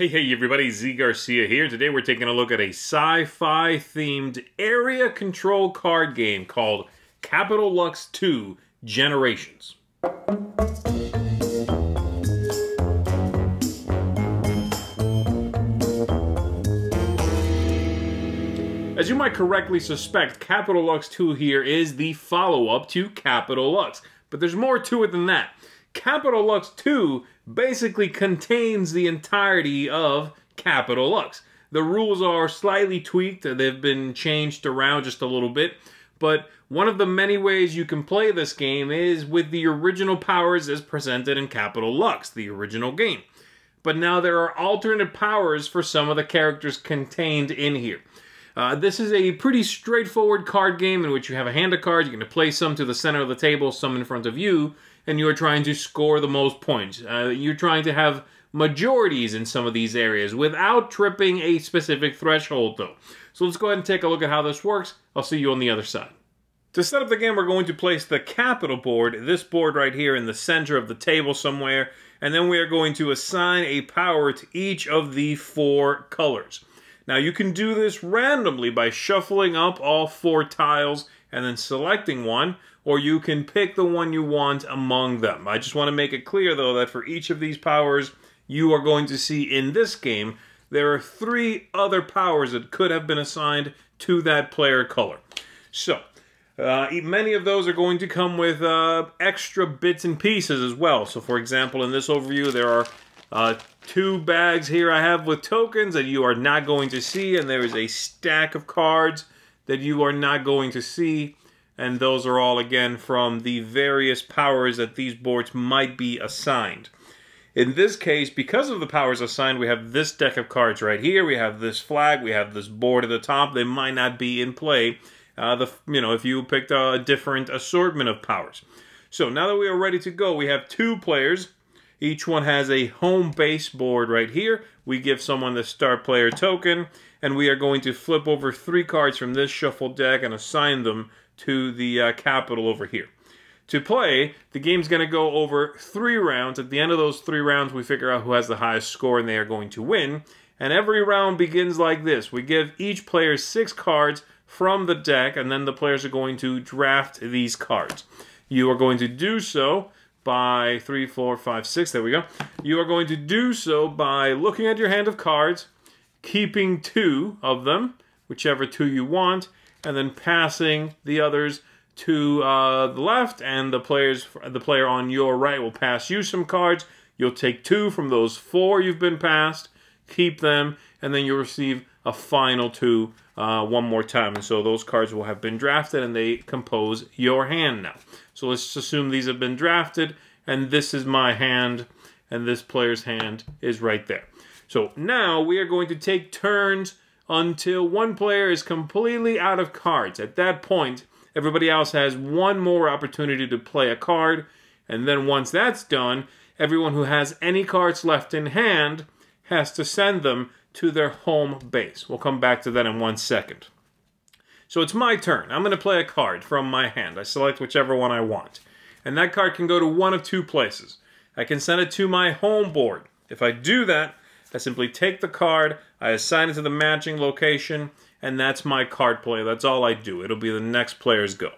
Hey, hey, everybody, Zee Garcia here. Today we're taking a look at a sci fi themed area control card game called Capital Lux 2 Generations. As you might correctly suspect, Capital Lux 2 here is the follow up to Capital Lux. But there's more to it than that. Capital Lux 2 basically contains the entirety of Capital Lux. The rules are slightly tweaked, they've been changed around just a little bit, but one of the many ways you can play this game is with the original powers as presented in Capital Lux, the original game. But now there are alternate powers for some of the characters contained in here. Uh, this is a pretty straightforward card game in which you have a hand of cards, you're going to place some to the center of the table, some in front of you, and you're trying to score the most points. Uh, you're trying to have majorities in some of these areas without tripping a specific threshold, though. So let's go ahead and take a look at how this works. I'll see you on the other side. To set up the game, we're going to place the capital board, this board right here in the center of the table somewhere, and then we are going to assign a power to each of the four colors. Now you can do this randomly by shuffling up all four tiles and then selecting one, or you can pick the one you want among them. I just want to make it clear, though, that for each of these powers you are going to see in this game, there are three other powers that could have been assigned to that player color. So, uh, many of those are going to come with uh, extra bits and pieces as well. So, for example, in this overview, there are uh, two bags here I have with tokens that you are not going to see, and there is a stack of cards that you are not going to see. And those are all, again, from the various powers that these boards might be assigned. In this case, because of the powers assigned, we have this deck of cards right here. We have this flag. We have this board at the top. They might not be in play. Uh, the you know if you picked a different assortment of powers. So now that we are ready to go, we have two players. Each one has a home base board right here. We give someone the star player token, and we are going to flip over three cards from this shuffle deck and assign them to the uh, capital over here. To play, the game's going to go over three rounds. At the end of those three rounds, we figure out who has the highest score and they are going to win. And every round begins like this. We give each player six cards from the deck, and then the players are going to draft these cards. You are going to do so by three, four, five, six. There we go. You are going to do so by looking at your hand of cards, keeping two of them, whichever two you want, and then passing the others to uh, the left, and the players the player on your right will pass you some cards. You'll take two from those four you've been passed, keep them, and then you'll receive a final two uh, one more time. And so those cards will have been drafted, and they compose your hand now. So let's assume these have been drafted, and this is my hand, and this player's hand is right there. So now we are going to take turns until one player is completely out of cards. At that point, everybody else has one more opportunity to play a card, and then once that's done, everyone who has any cards left in hand has to send them to their home base. We'll come back to that in one second. So it's my turn. I'm going to play a card from my hand. I select whichever one I want. And that card can go to one of two places. I can send it to my home board. If I do that, I simply take the card, I assign it to the matching location, and that's my card play. That's all I do. It'll be the next player's go.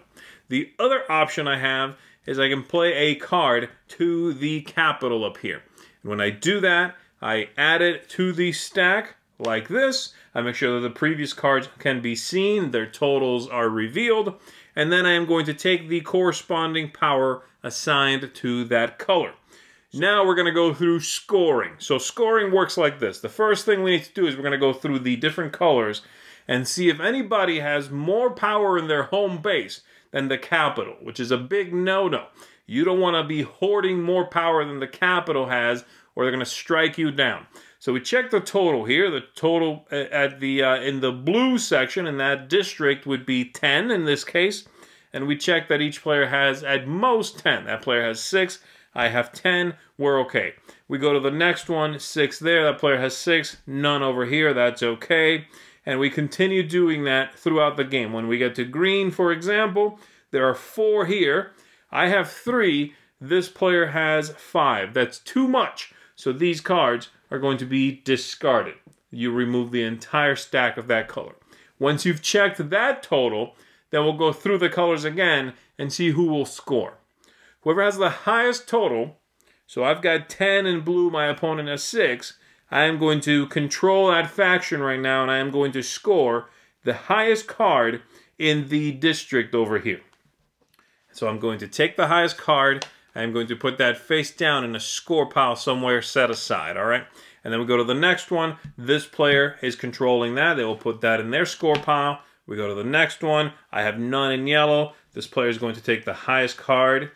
The other option I have is I can play a card to the capital up here. And when I do that, I add it to the stack like this. I make sure that the previous cards can be seen, their totals are revealed, and then I am going to take the corresponding power assigned to that color. Now we're going to go through scoring. So scoring works like this. The first thing we need to do is we're going to go through the different colors and see if anybody has more power in their home base than the capital, which is a big no-no. You don't want to be hoarding more power than the capital has or they're going to strike you down. So we check the total here. The total at the uh, in the blue section in that district would be 10 in this case. And we check that each player has at most 10. That player has 6. I have 10. We're okay. We go to the next one, 6 there. That player has 6. None over here. That's okay. And we continue doing that throughout the game. When we get to green, for example, there are 4 here. I have 3. This player has 5. That's too much. So these cards are going to be discarded. You remove the entire stack of that color. Once you've checked that total, then we'll go through the colors again and see who will score. Whoever has the highest total, so I've got 10 in blue, my opponent has 6, I am going to control that faction right now and I am going to score the highest card in the district over here. So I'm going to take the highest card, I'm going to put that face down in a score pile somewhere set aside, all right? And then we go to the next one. This player is controlling that. They will put that in their score pile. We go to the next one. I have none in yellow. This player is going to take the highest card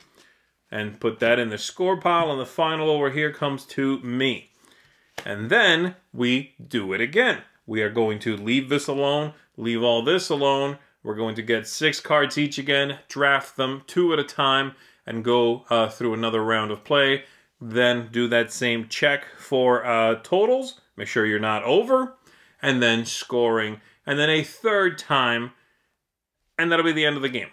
and put that in the score pile. And the final over here comes to me. And then we do it again. We are going to leave this alone, leave all this alone. We're going to get six cards each again, draft them two at a time, and go uh, through another round of play. Then do that same check for uh, totals. Make sure you're not over. And then scoring. And then a third time. And that'll be the end of the game.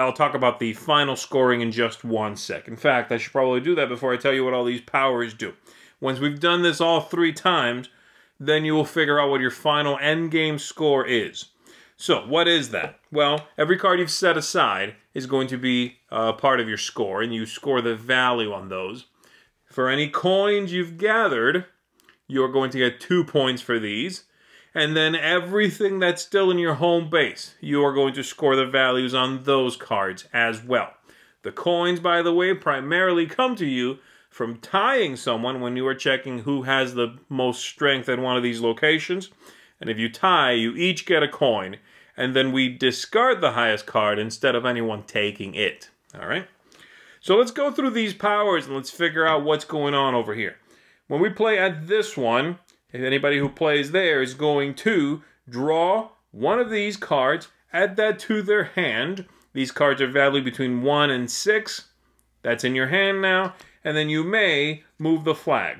I'll talk about the final scoring in just one sec. In fact, I should probably do that before I tell you what all these powers do. Once we've done this all three times, then you will figure out what your final end game score is. So, what is that? Well, every card you've set aside is going to be a part of your score, and you score the value on those. For any coins you've gathered, you're going to get two points for these. And then everything that's still in your home base, you are going to score the values on those cards as well. The coins, by the way, primarily come to you from tying someone when you are checking who has the most strength at one of these locations. And if you tie, you each get a coin and then we discard the highest card instead of anyone taking it. All right? So let's go through these powers and let's figure out what's going on over here. When we play at this one, if anybody who plays there is going to draw one of these cards, add that to their hand. These cards are valued between 1 and 6. That's in your hand now. And then you may move the flag.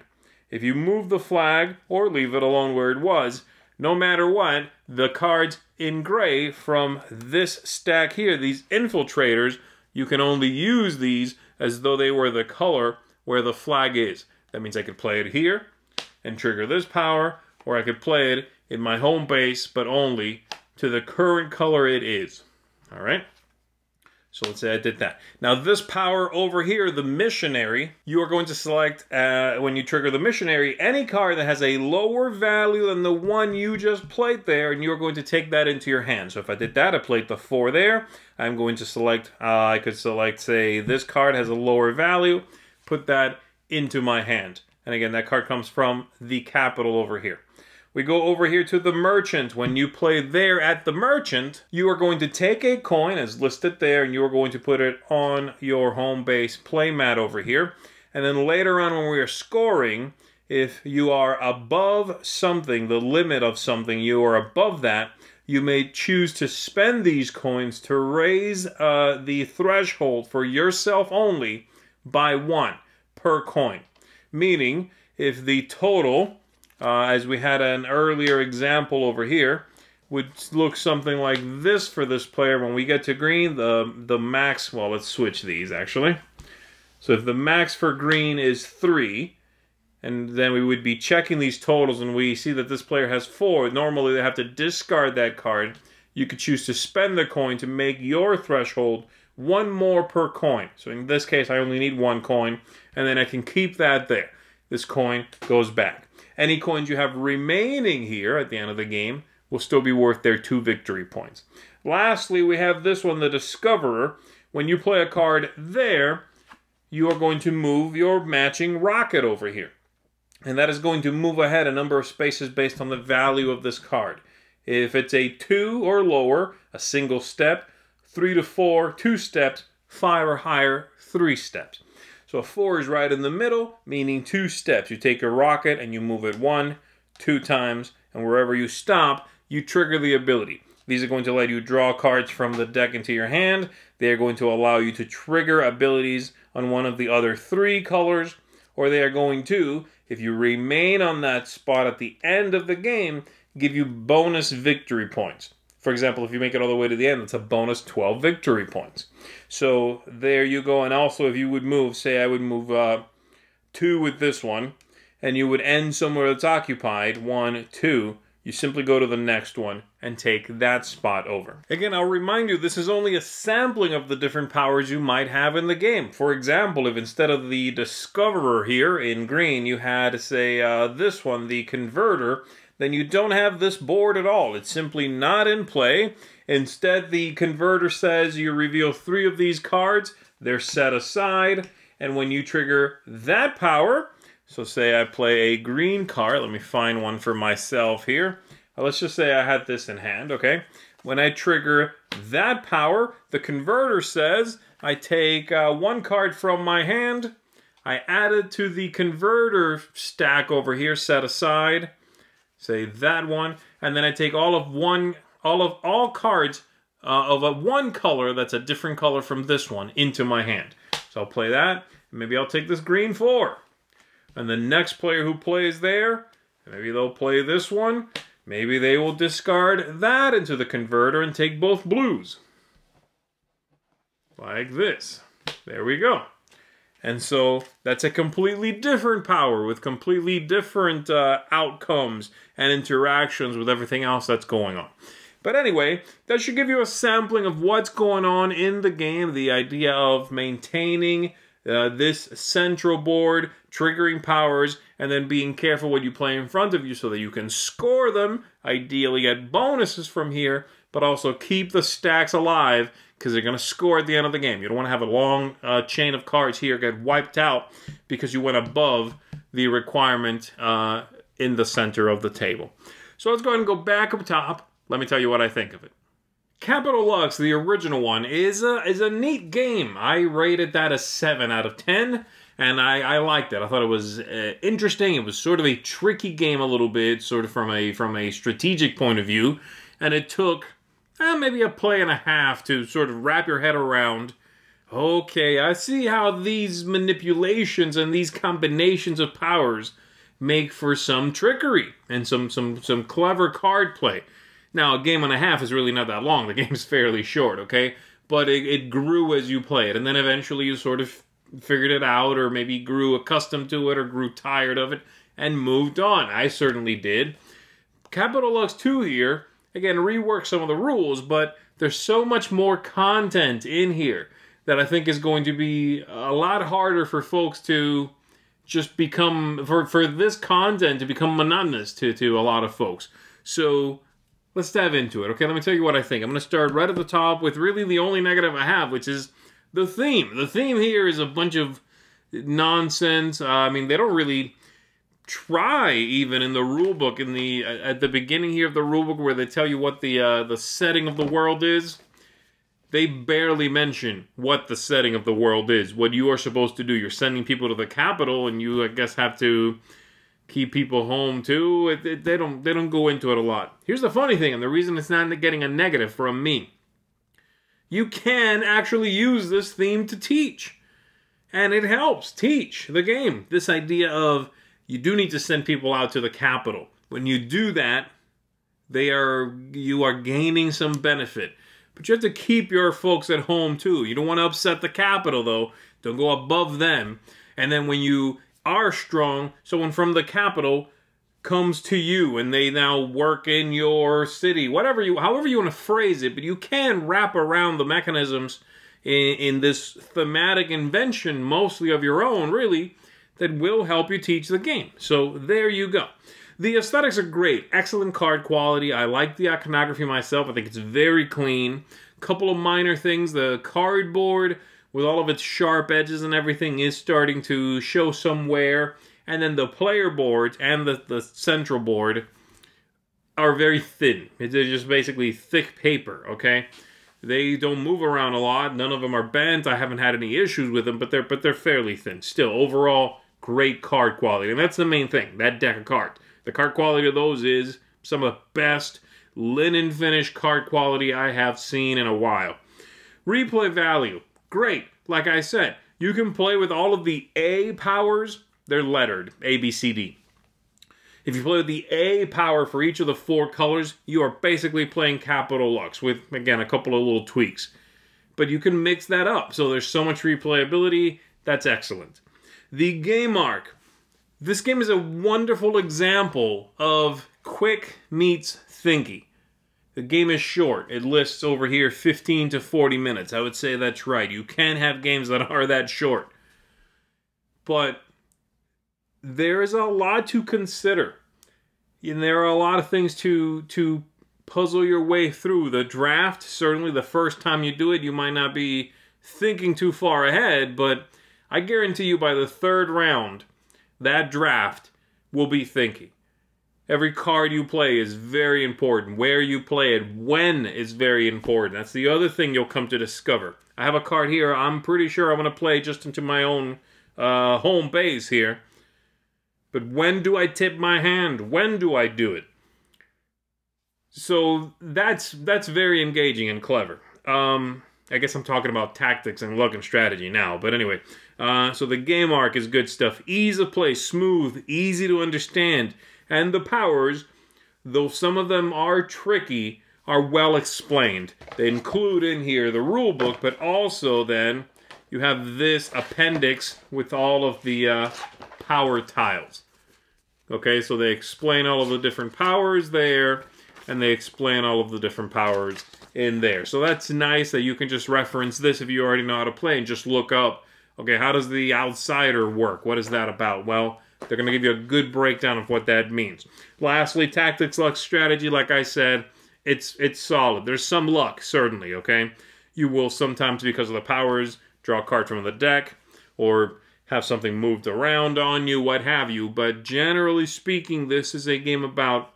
If you move the flag or leave it alone where it was, no matter what, the cards in gray from this stack here, these infiltrators, you can only use these as though they were the color where the flag is. That means I could play it here and trigger this power, or I could play it in my home base, but only to the current color it is. All right? So let's say I did that. Now this power over here, the missionary, you are going to select, uh, when you trigger the missionary, any card that has a lower value than the one you just played there, and you're going to take that into your hand. So if I did that, I played the four there, I'm going to select, uh, I could select, say, this card has a lower value, put that into my hand. And again, that card comes from the capital over here. We go over here to the merchant. When you play there at the merchant, you are going to take a coin as listed there and you are going to put it on your home base play mat over here. And then later on when we are scoring, if you are above something, the limit of something, you are above that, you may choose to spend these coins to raise uh, the threshold for yourself only by one per coin. Meaning, if the total uh, as we had an earlier example over here, would look something like this for this player. When we get to green, the, the max, well, let's switch these actually. So if the max for green is 3, and then we would be checking these totals and we see that this player has 4, normally they have to discard that card. You could choose to spend the coin to make your threshold one more per coin. So in this case, I only need one coin, and then I can keep that there. This coin goes back. Any coins you have remaining here at the end of the game will still be worth their two victory points. Lastly, we have this one, the Discoverer. When you play a card there, you are going to move your matching rocket over here. And that is going to move ahead a number of spaces based on the value of this card. If it's a 2 or lower, a single step, 3 to 4, 2 steps, 5 or higher, 3 steps. So a four is right in the middle, meaning two steps. You take a rocket and you move it one, two times, and wherever you stop, you trigger the ability. These are going to let you draw cards from the deck into your hand. They are going to allow you to trigger abilities on one of the other three colors, or they are going to, if you remain on that spot at the end of the game, give you bonus victory points. For example, if you make it all the way to the end, it's a bonus 12 victory points. So there you go. And also, if you would move, say I would move uh, two with this one, and you would end somewhere that's occupied, one, two, you simply go to the next one and take that spot over. Again, I'll remind you, this is only a sampling of the different powers you might have in the game. For example, if instead of the Discoverer here in green, you had, say, uh, this one, the Converter, then you don't have this board at all. It's simply not in play. Instead, the Converter says you reveal three of these cards, they're set aside, and when you trigger that power, so say I play a green card. Let me find one for myself here. Uh, let's just say I had this in hand, okay? When I trigger that power, the converter says I take uh, one card from my hand, I add it to the converter stack over here, set aside, say that one, and then I take all of one, all of all cards uh, of a one color that's a different color from this one into my hand. So I'll play that. Maybe I'll take this green four. And the next player who plays there, maybe they'll play this one. Maybe they will discard that into the converter and take both blues. Like this. There we go. And so that's a completely different power with completely different uh, outcomes and interactions with everything else that's going on. But anyway, that should give you a sampling of what's going on in the game, the idea of maintaining uh, this central board, triggering powers, and then being careful what you play in front of you so that you can score them, ideally get bonuses from here, but also keep the stacks alive because they're going to score at the end of the game. You don't want to have a long uh, chain of cards here get wiped out because you went above the requirement uh, in the center of the table. So let's go ahead and go back up top. Let me tell you what I think of it. Capital Lux, the original one, is a, is a neat game. I rated that a 7 out of 10, and I, I liked it. I thought it was uh, interesting. It was sort of a tricky game a little bit, sort of from a, from a strategic point of view, and it took eh, maybe a play and a half to sort of wrap your head around Okay, I see how these manipulations and these combinations of powers make for some trickery and some some some clever card play. Now, a game and a half is really not that long. The game's fairly short, okay? But it, it grew as you play it, and then eventually you sort of figured it out, or maybe grew accustomed to it, or grew tired of it, and moved on. I certainly did. Capital Lux 2 here, again, rework some of the rules, but there's so much more content in here that I think is going to be a lot harder for folks to just become, for, for this content to become monotonous to, to a lot of folks. So let's dive into it. Okay, let me tell you what I think. I'm going to start right at the top with really the only negative I have, which is the theme. The theme here is a bunch of nonsense. Uh, I mean, they don't really try even in the rule book in the at the beginning here of the rule book where they tell you what the uh, the setting of the world is. They barely mention what the setting of the world is, what you are supposed to do. You're sending people to the capital, and you, I guess, have to keep people home too. It, it, they don't they don't go into it a lot. Here's the funny thing, and the reason it's not getting a negative from me. You can actually use this theme to teach. And it helps teach the game. This idea of you do need to send people out to the capital. When you do that, they are you are gaining some benefit. But you have to keep your folks at home too. You don't want to upset the capital though. Don't go above them. And then when you are strong, someone from the capital comes to you and they now work in your city, whatever you, however you want to phrase it, but you can wrap around the mechanisms in, in this thematic invention, mostly of your own, really, that will help you teach the game. So there you go. The aesthetics are great. Excellent card quality. I like the iconography myself. I think it's very clean. Couple of minor things. The cardboard with all of its sharp edges and everything is starting to show some wear. And then the player boards and the, the central board are very thin. They're just basically thick paper, okay? They don't move around a lot. None of them are bent. I haven't had any issues with them, but they're but they're fairly thin. Still, overall, great card quality. And that's the main thing, that deck of cards. The card quality of those is some of the best linen finish card quality I have seen in a while. Replay value, great. Like I said, you can play with all of the A powers. They're lettered, A, B, C, D. If you play with the A power for each of the four colors, you are basically playing Capital Lux with, again, a couple of little tweaks. But you can mix that up, so there's so much replayability. That's excellent. The game arc. This game is a wonderful example of quick meets thinky. The game is short. It lists over here 15 to 40 minutes. I would say that's right. You can have games that are that short. But there is a lot to consider. And there are a lot of things to to puzzle your way through. The draft, certainly the first time you do it, you might not be thinking too far ahead, but I guarantee you by the third round, that draft will be thinking. Every card you play is very important. Where you play it, when is very important. That's the other thing you'll come to discover. I have a card here I'm pretty sure I'm going to play just into my own uh, home base here. But when do I tip my hand? When do I do it? So that's that's very engaging and clever. Um, I guess I'm talking about tactics and luck and strategy now. But anyway, uh, so the game arc is good stuff. Ease of play, smooth, easy to understand. And the powers, though some of them are tricky, are well explained. They include in here the rule book, but also then you have this appendix with all of the uh, power tiles. Okay, so they explain all of the different powers there, and they explain all of the different powers in there. So that's nice that you can just reference this if you already know how to play and just look up Okay, how does the outsider work? What is that about? Well, they're going to give you a good breakdown of what that means. Lastly, tactics, luck, strategy, like I said, it's it's solid. There's some luck, certainly, okay? You will sometimes, because of the powers, draw a card from the deck, or have something moved around on you, what have you. But generally speaking, this is a game about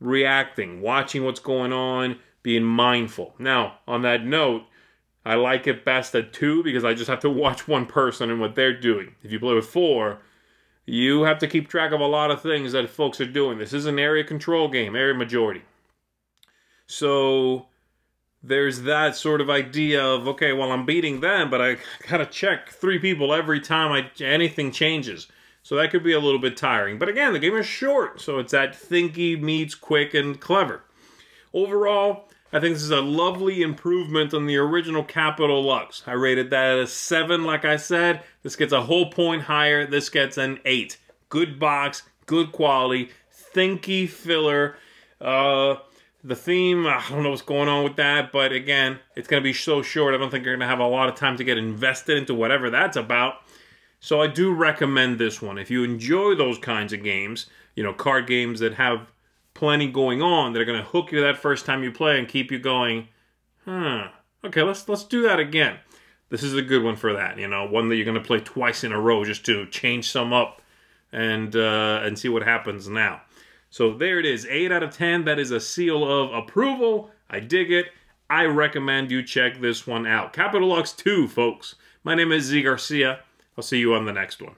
reacting, watching what's going on, being mindful. Now, on that note, I like it best at two because I just have to watch one person and what they're doing. If you play with four, you have to keep track of a lot of things that folks are doing. This is an area control game, area majority. So there's that sort of idea of okay, well I'm beating them, but I gotta check three people every time I anything changes. So that could be a little bit tiring. But again, the game is short, so it's that thinky meets quick and clever. Overall, I think this is a lovely improvement on the original Capital Lux. I rated that a 7, like I said. This gets a whole point higher. This gets an 8. Good box, good quality, thinky filler. Uh, the theme, I don't know what's going on with that, but again, it's going to be so short. I don't think you're going to have a lot of time to get invested into whatever that's about. So I do recommend this one. If you enjoy those kinds of games, you know, card games that have plenty going on that are going to hook you that first time you play and keep you going. Huh. Okay, let's let's do that again. This is a good one for that. You know, one that you're going to play twice in a row just to change some up and uh, and see what happens now. So there it is, eight out of ten. That is a seal of approval. I dig it. I recommend you check this one out. Capital Lux 2, folks. My name is Zee Garcia. I'll see you on the next one.